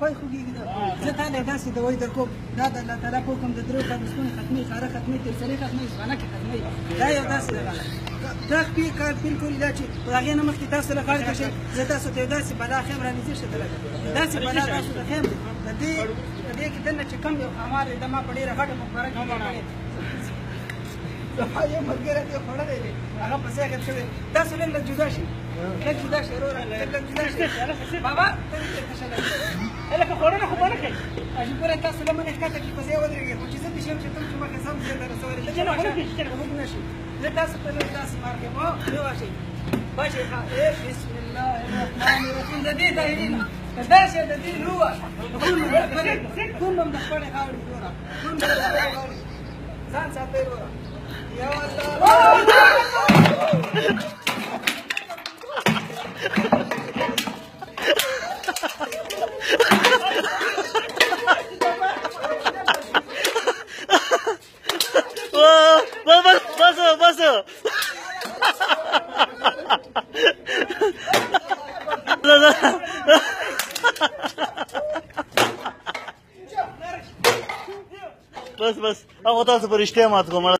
پای خوږیږي زه تا نه داسې د وایي درکو دا د الله تعالی په حکم د درو کارستونې ختمي خاره ختمي ترسرې ختمي ځوانه کې ختمي دا یو داسې ده دا خپل کار بالکل دا چې هغه نه مخکې تاسو له خارج شي زه تاسو ته داسې بلا خیم را نږدې شته داسې بلا تاسو ته خیم د دې د دې کې دنه چې کم یو خمار د ما په ډیره غټه مبارک دا یو ملګری دی خوړلې دی هغه پسې هغه څه تاسو لږ لږ جدا شي لږ جدا شي ورور لږ جدا شي بابا ته څه شي لکه خوړنه خو باندې کوي چې ګوره تاسو لمن ښکته کې پسې ودرېږي خو چې زه به شم چې تم چې ما قسم دې در سره ته نه خوړل کېږي نه موږ نشي زه تاسو په لږ تاسو مارګه مو نو شي باشه ښه بسم الله الرحمن الرحیم د دې دهینا دا چې د دې روح کوم کوم د خپل خاورې ګوره کوم د خپل خاورې Masuk, masuk, masuk. بس بس هغه تاسو پرشته مات کوم